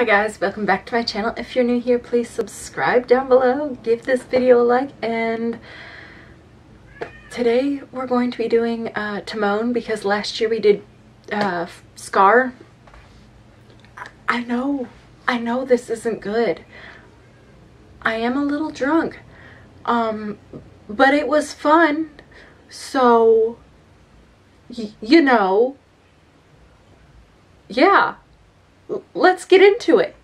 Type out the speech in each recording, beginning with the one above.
Hi guys, welcome back to my channel. If you're new here, please subscribe down below, give this video a like, and today we're going to be doing uh, Timon because last year we did uh, Scar. I know, I know this isn't good. I am a little drunk, um, but it was fun, so, you know, yeah let's get into it.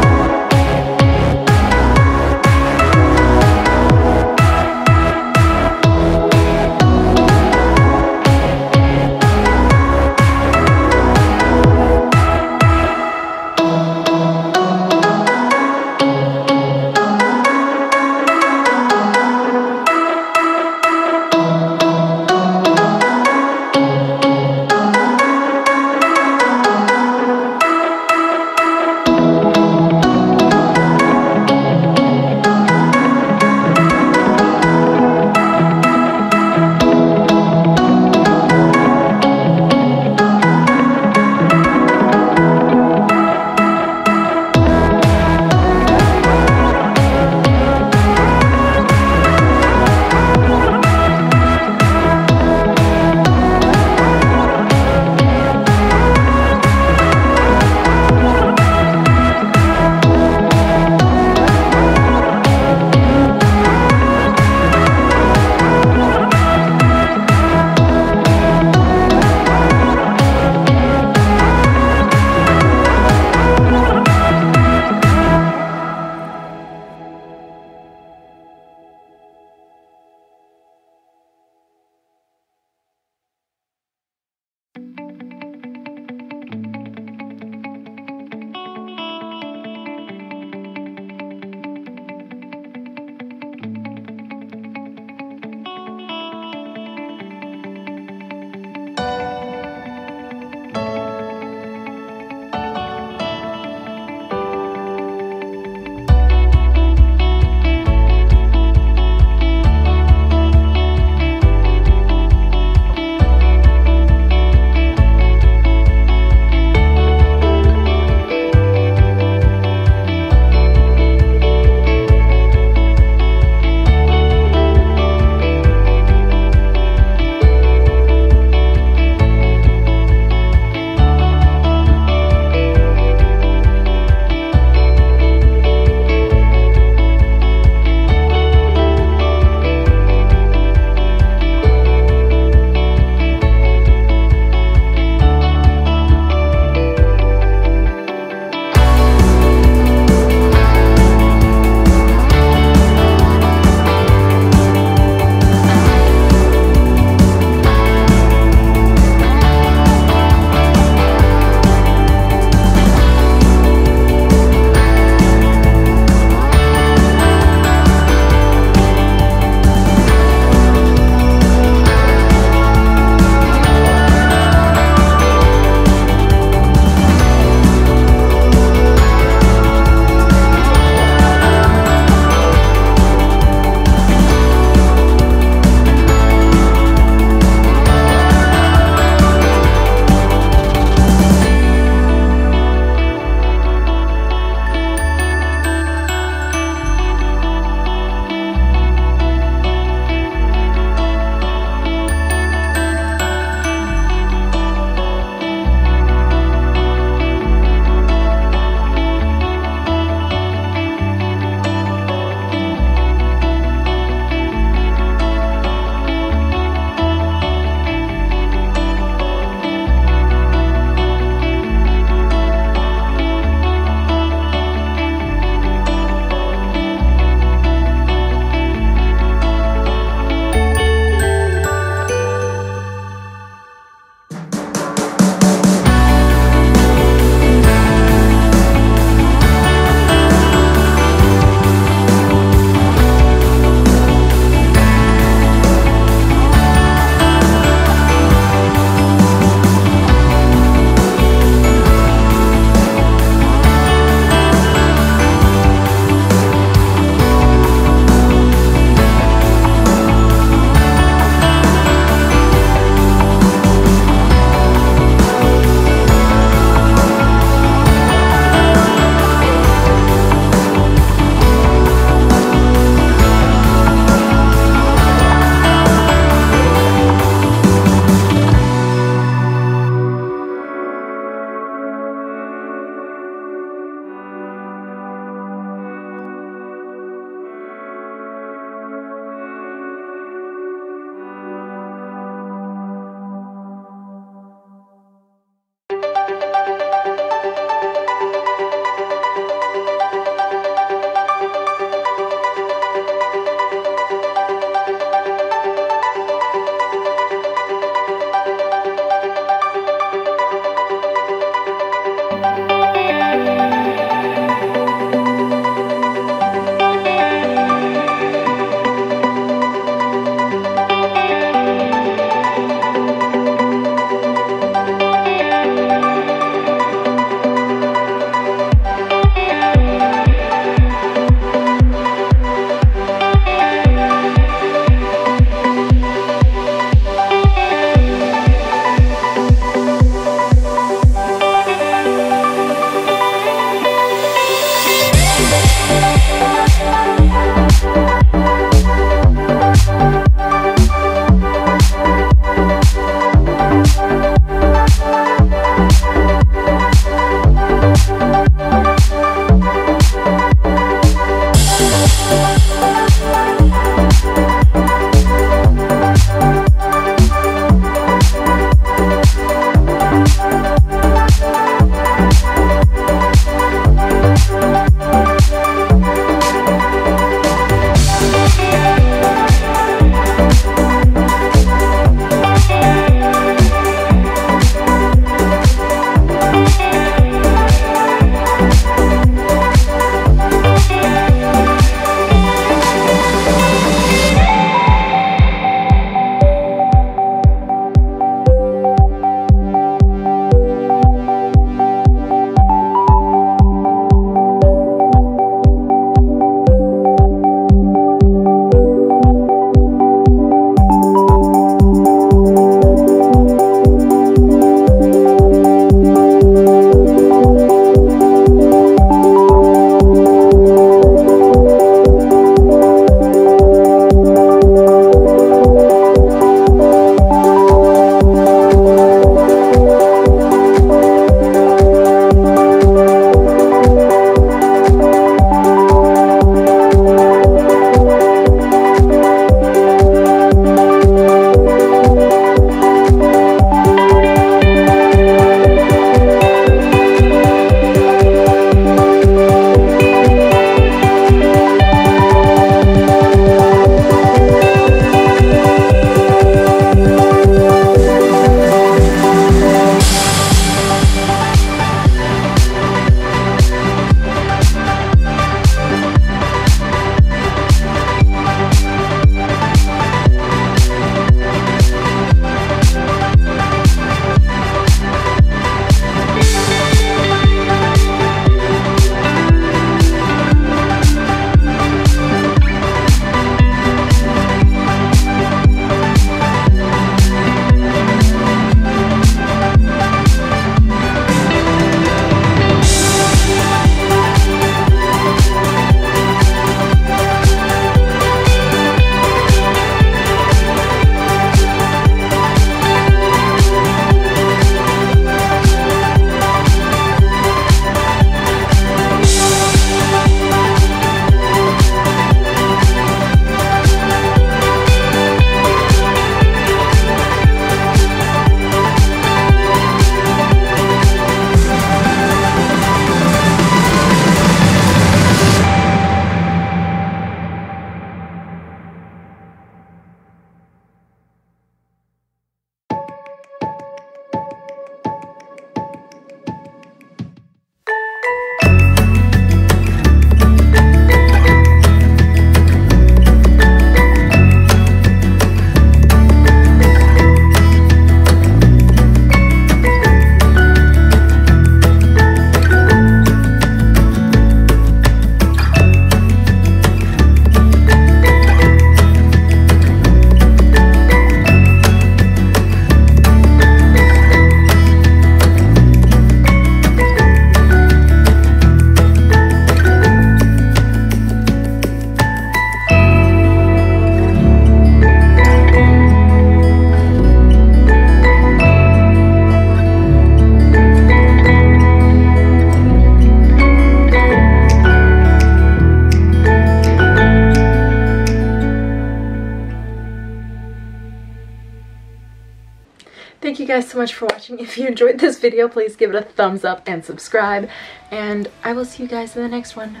Guys so much for watching. If you enjoyed this video, please give it a thumbs up and subscribe. And I will see you guys in the next one.